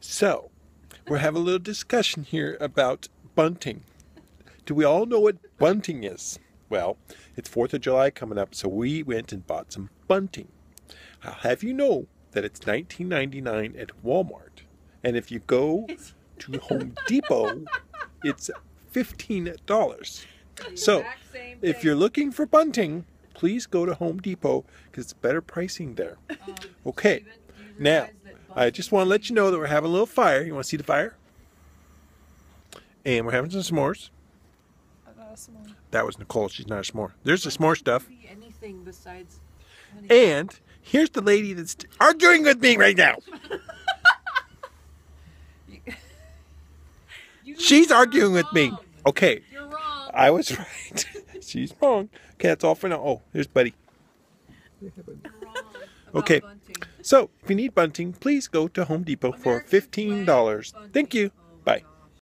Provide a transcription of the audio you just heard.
So, we're having a little discussion here about bunting. Do we all know what bunting is? Well, it's 4th of July coming up, so we went and bought some bunting. I'll have you know that it's 19.99 at Walmart. And if you go to Home Depot, it's $15. So, if you're looking for bunting, please go to Home Depot because it's better pricing there. Um, Okay, now, I just want to let you know that we're having a little fire. You want to see the fire? And we're having some s'mores. That was Nicole. She's not a s'more. There's the s'more stuff. Anything besides. honey. And here's the lady that's arguing with me right now. You She's are arguing with me. Okay, You're wrong. I was right. She's wrong. Okay, that's all for now. Oh, here's Buddy. You're wrong about Okay. bunting. So, if you need bunting, please go to Home Depot for $15. Thank you.